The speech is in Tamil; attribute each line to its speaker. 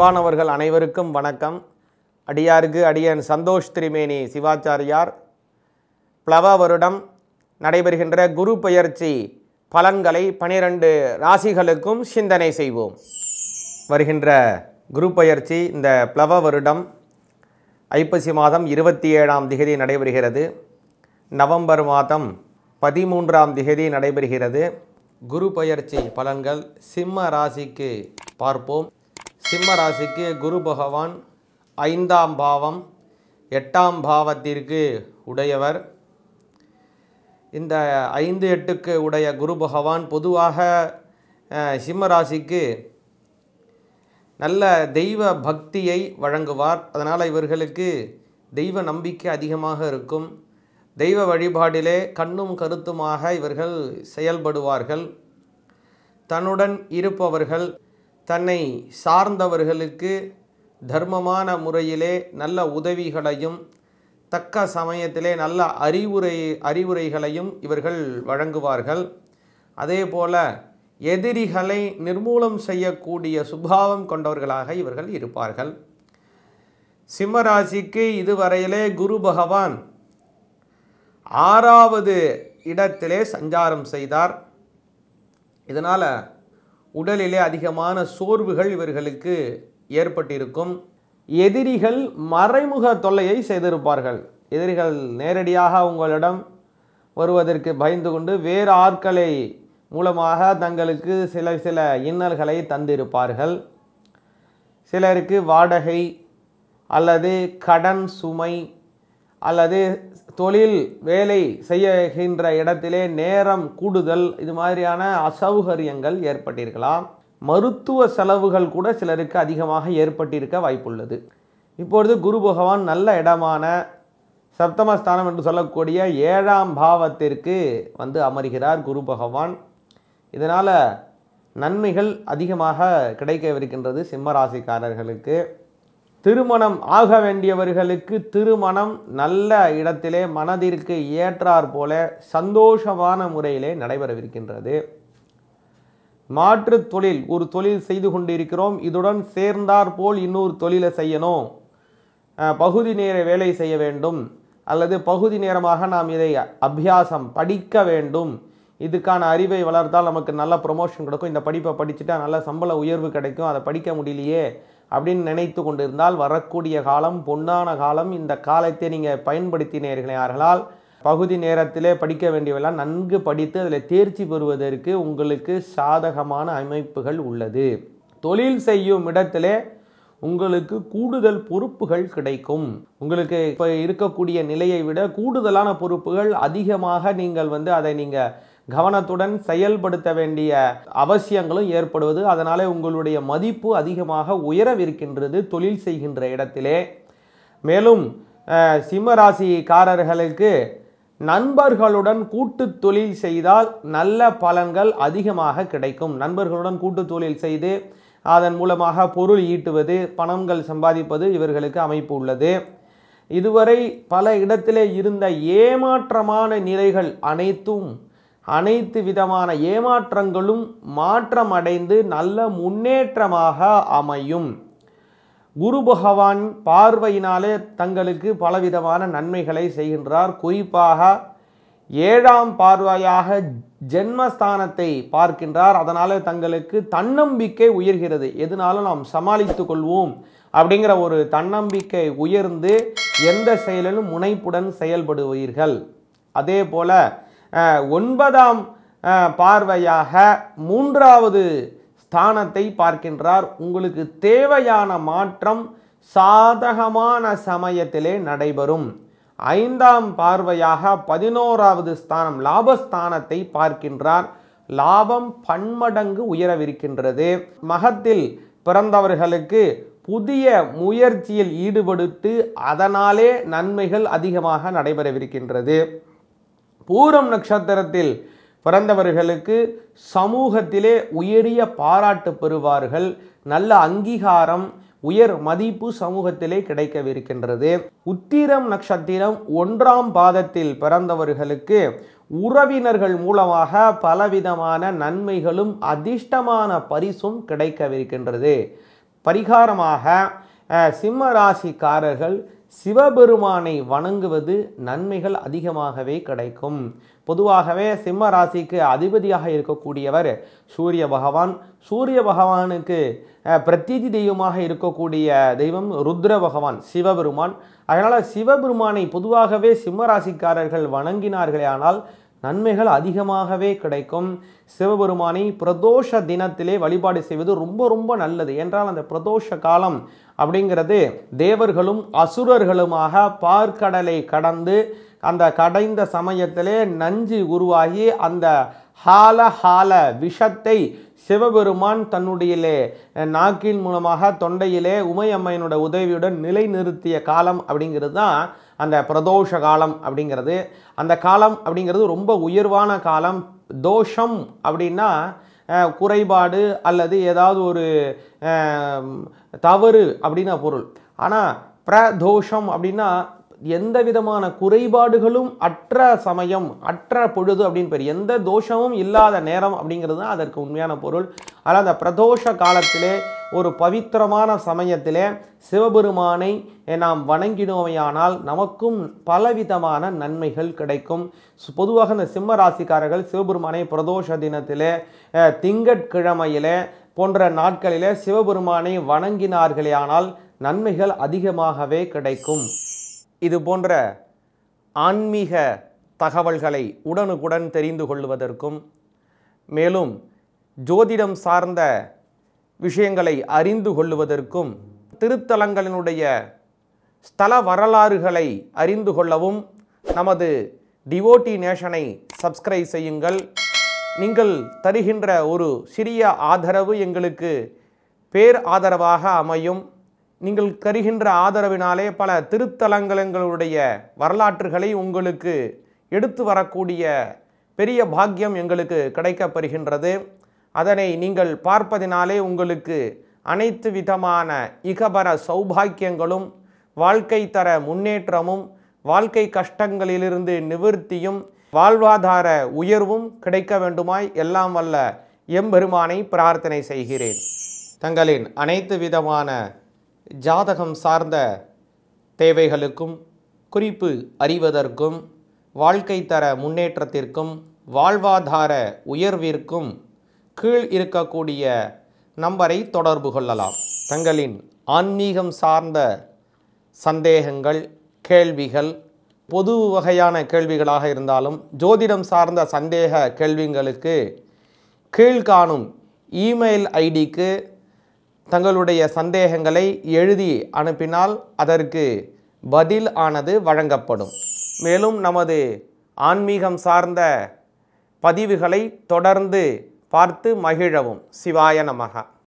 Speaker 1: அன்பானவர்கள் அனைவருக்கும் வணக்கம். அடியாருக்கு அடியன் சந்தோஷ் திரிமேனி சிவாச்சாரியார். பிளவ வருடம் நடைபெறுகின்ற குரு பெயர்ச்சி பலன்களை பனிரெண்டு ராசிகளுக்கும் சிந்தனை செய்வோம். வருகின்ற குரு பெயர்ச்சி இந்த பிளவ வருடம் ஐப்பசி மாதம் இருபத்தி ஏழாம் திகதி நடைபெறுகிறது. நவம்பர் மாதம் பதிமூன்றாம் திகதி நடைபெறுகிறது. குரு பயிற்சி பலன்கள் சிம்ம ராசிக்கு பார்ப்போம். சிம்ம ராசிக்கு குரு பகவான் ஐந்தாம் பாவம் எட்டாம் பாவத்திற்கு உடையவர். இந்த ஐந்து எட்டுக்கு உடைய குரு பகவான் பொதுவாக சிம்ம ராசிக்கு நல்ல தெய்வ பக்தியை வழங்குவார். அதனால் இவர்களுக்கு தெய்வ நம்பிக்கை அதிகமாக இருக்கும். தெய்வ வழிபாடிலே கண்ணும் கருத்துமாக இவர்கள் செயல்படுவார்கள். தன்னுடன் இருப்பவர்கள் தன்னை சார்ந்தவர்களுக்கு தர்மமான முறையிலே நல்ல உதவிகளையும் தக்க சமயத்திலே நல்ல அறிவுரை அறிவுரைகளையும் இவர்கள் வழங்குவார்கள். அதே போல எதிரிகளை நிர்மூலம் செய்யக்கூடிய சுபாவம் கொண்டவர்களாக இவர்கள் இருப்பார்கள். சிம்மராசிக்கு இதுவரையிலே குரு பகவான் ஆறாவது இடத்திலே சஞ்சாரம் செய்தார். இதனால் உடலிலே அதிகமான சோர்வுகள் இவர்களுக்கு ஏற்பட்டிருக்கும். எதிரிகள் மறைமுக தொல்லையை செய்திருப்பார்கள். எதிரிகள் நேரடியாக உங்களிடம் வருவதற்கு பயந்து கொண்டு வேறு ஆட்களை மூலமாக தங்களுக்கு சில சில இன்னல்களை தந்திருப்பார்கள். சிலருக்கு வாடகை அல்லது கடன் சுமை அல்லது தொழில் வேலை செய்யகின்ற இடத்திலே நேரம் கூடுதல் இது மாதிரியான அசௌகரியங்கள் ஏற்பட்டிருக்கலாம். மருத்துவ செலவுகள் கூட சிலருக்கு அதிகமாக ஏற்பட்டிருக்க வாய்ப்புள்ளது. இப்பொழுது குரு பகவான் நல்ல இடமான சப்தமஸ்தானம் என்று சொல்லக்கூடிய ஏழாம் பாவத்திற்கு வந்து அமர்கிறார் குரு பகவான். இதனால் நன்மைகள் அதிகமாக கிடைக்கவிருக்கின்றது சிம்மராசிக்காரர்களுக்கு திருமணம் ஆக வேண்டியவர்களுக்கு திருமணம் நல்ல இடத்திலே மனதிற்கு ஏற்றார் போல சந்தோஷமான முறையிலே நடைபெறவிருக்கின்றது. மாற்று தொழில் ஒரு தொழில் செய்து கொண்டிருக்கிறோம் இதுடன் சேர்ந்தார் போல் இன்னொரு தொழிலை செய்யணும். பகுதி நேர வேலை செய்ய வேண்டும் அல்லது பகுதி நேரமாக நாம் இதை அபியாசம் படிக்க வேண்டும். இதுக்கான அறிவை வளர்த்தால் நமக்கு நல்ல ப்ரொமோஷன் கிடைக்கும். இந்த படிப்பை படிச்சுட்டா நல்ல சம்பள உயர்வு கிடைக்கும். அதை படிக்க முடியலையே அப்படின்னு நினைத்து கொண்டிருந்தால் வரக்கூடிய காலம் பொன்னான காலம் இந்த காலத்தை நீங்கள் பயன்படுத்தினீர்களார்களால் பகுதி நேரத்திலே படிக்க வேண்டியவெல்லாம் நன்கு படித்து அதில் தேர்ச்சி பெறுவதற்கு உங்களுக்கு சாதகமான அமைப்புகள் உள்ளது. தொழில் செய்யும் இடத்திலே உங்களுக்கு கூடுதல் பொறுப்புகள் கிடைக்கும். உங்களுக்கு இப்போ இருக்கக்கூடிய நிலையை விட கூடுதலான பொறுப்புகள் அதிகமாக நீங்கள் வந்து அதை நீங்கள் கவனத்துடன் செயல்படுத்த வேண்டிய அவசியங்களும் ஏற்படுவது அதனாலே உங்களுடைய மதிப்பு அதிகமாக உயரவிருக்கின்றது தொழில் செய்கின்ற இடத்திலே. மேலும் சிம்மராசிக்காரர்களுக்கு நண்பர்களுடன் கூட்டு தொழில் செய்தால் நல்ல பலன்கள் அதிகமாக கிடைக்கும். நண்பர்களுடன் கூட்டு தொழில் செய்து அதன் மூலமாக பொருள் ஈட்டுவது பணங்கள் சம்பாதிப்பது இவர்களுக்கு அமைப்பு உள்ளது. இதுவரை பல இடத்திலே இருந்த ஏமாற்றமான நிலைகள் அனைத்தும் அனைத்து விதமான ஏமாற்றங்களும் மாற்றம் அடைந்து நல்ல முன்னேற்றமாக அமையும். குரு பகவான் பார்வையினாலே தங்களுக்கு பலவிதமான நன்மைகளை செய்கின்றார். குறிப்பாக ஏழாம் பார்வையாக ஜென்மஸ்தானத்தை பார்க்கின்றார். அதனால தங்களுக்கு தன்னம்பிக்கை உயர்கிறது. எதுனாலும் நாம் சமாளித்து கொள்வோம் அப்படிங்கிற ஒரு தன்னம்பிக்கை உயர்ந்து எந்த செயலிலும் முனைப்புடன் செயல்படுவீர்கள். அதே போல ஒன்பதாம் பார்வையாக மூன்றாவது ஸ்தானத்தை பார்க்கின்றார். உங்களுக்கு தேவையான மாற்றம் சாதகமான சமயத்திலே நடைபெறும். ஐந்தாம் பார்வையாக பதினோராவது ஸ்தானம் லாபஸ்தானத்தை பார்க்கின்றார். லாபம் பன்மடங்கு உயரவிருக்கின்றது. மகத்தில் பிறந்தவர்களுக்கு புதிய முயற்சியில் ஈடுபடுத்து அதனாலே நன்மைகள் அதிகமாக நடைபெறவிருக்கின்றது. பூரம் நட்சத்திரத்தில் பிறந்தவர்களுக்கு சமூகத்திலே உயரிய பாராட்டு பெறுவார்கள். நல்ல அங்கீகாரம் உயர் மதிப்பு சமூகத்திலே கிடைக்கவிருக்கின்றது. உத்திரம் நட்சத்திரம் ஒன்றாம் பாதத்தில் பிறந்தவர்களுக்கு உறவினர்கள் மூலமாக பலவிதமான நன்மைகளும் அதிர்ஷ்டமான பரிசும் கிடைக்கவிருக்கின்றது. பரிகாரமாக சிம்ம ராசிக்காரர்கள் சிவபெருமானை வணங்குவது நன்மைகள் அதிகமாகவே கிடைக்கும். பொதுவாகவே சிம்ம ராசிக்கு அதிபதியாக இருக்கக்கூடியவர் சூரிய பகவான். சூரிய பகவானுக்கு பிரத்யேகி தெய்வமாக இருக்கக்கூடிய தெய்வம் ருத்ர பகவான் சிவபெருமான். அதனால் சிவபெருமானை பொதுவாகவே சிம்ம ராசிக்காரர்கள் வணங்கினார்களே ஆனால் நன்மைகள் அதிகமாகவே கிடைக்கும். சிவபெருமானை பிரதோஷ தினத்திலே வழிபாடு செய்வது ரொம்ப ரொம்ப நல்லது. என்றால் அந்த பிரதோஷ காலம் அப்படிங்கிறது தேவர்களும் அசுரர்களுமாக பார்க்கடலை கடந்து அந்த கடைந்த சமயத்திலே நஞ்சு உருவாகி அந்த ஹால ஹால விஷத்தை சிவபெருமான் தன்னுடையிலே நாக்கின் மூலமாக தொண்டையிலே உமையம்மையினோட உதவியுடன் நிலைநிறுத்திய காலம் அப்படிங்கிறது தான் அந்த பிரதோஷ காலம் அப்படிங்கிறது. அந்த காலம் அப்படிங்கிறது ரொம்ப உயர்வான காலம். தோஷம் அப்படின்னா குறைபாடு அல்லது ஏதாவது ஒரு தவறு அப்படின்னா பொருள். ஆனால் பிரதோஷம் அப்படின்னா எந்த விதமான குறைபாடுகளும் அற்ற சமயம் அற்ற பொழுது அப்படின்னு பேர். எந்த தோஷமும் இல்லாத நேரம் அப்படிங்கிறது தான் அதற்கு உண்மையான பொருள். ஆனால் அந்த பிரதோஷ காலத்திலே ஒரு பவித்திரமான சமயத்திலே சிவபெருமானை நாம் வணங்கினோமையானால் நமக்கும் பலவிதமான நன்மைகள் கிடைக்கும். பொதுவாக இந்த சிம்ம ராசிக்காரர்கள் சிவபெருமானை பிரதோஷ தினத்திலே திங்கட்கிழமையிலே போன்ற நாட்களிலே சிவபெருமானை வணங்கினார்களே ஆனால் நன்மைகள் அதிகமாகவே கிடைக்கும். இது போன்ற ஆன்மீக தகவல்களை உடனுக்குடன் தெரிந்து கொள்வதற்கும் மேலும் ஜோதிடம் சார்ந்த விஷயங்களை அறிந்து கொள்வதற்கும் திருத்தலங்களினுடைய ஸ்தல வரலாறுகளை அறிந்து கொள்ளவும் நமது டிவோட்டி நேஷனை சப்ஸ்கிரைப் செய்யுங்கள். நீங்கள் தருகின்ற ஒரு சிறிய ஆதரவு எங்களுக்கு பேர் ஆதரவாக அமையும். நீங்கள் தருகின்ற ஆதரவினாலே பல திருத்தலங்களுடைய வரலாற்றுகளை உங்களுக்கு எடுத்து வரக்கூடிய பெரிய பாக்கியம் எங்களுக்கு கிடைக்கப்பெறுகின்றது அதனை நீங்கள் பார்ப்பதினாலே உங்களுக்கு அனைத்து விதமான இகபர சௌபாக்கியங்களும் வாழ்க்கை தர முன்னேற்றமும் வாழ்க்கை கஷ்டங்களிலிருந்து நிவர்த்தியும் வாழ்வாதார உயர்வும் கிடைக்க வேண்டுமாய் எல்லாம் வல்ல எம்பெருமானை பிரார்த்தனை செய்கிறேன். தங்களின் அனைத்து விதமான ஜாதகம் சார்ந்த தேவைகளுக்கும் குறிப்பு அறிவதற்கும் வாழ்க்கை தர முன்னேற்றத்திற்கும் வாழ்வாதார உயர்விற்கும் கீழ் இருக்கக்கூடிய நம்பரை தொடர்பு கொள்ளலாம். தங்களின் ஆன்மீகம் சார்ந்த சந்தேகங்கள் கேள்விகள் பொது வகையான கேள்விகளாக இருந்தாலும் ஜோதிடம் சார்ந்த சந்தேக கேள்விங்களுக்கு கீழ்காணும் இமெயில் ஐடிக்கு தங்களுடைய சந்தேகங்களை எழுதி அனுப்பினால் அதற்கு பதில் ஆனது வழங்கப்படும். மேலும் நமது ஆன்மீகம் சார்ந்த பதிவுகளை தொடர்ந்து பார்த்து மகிழவும். சிவாய நமகா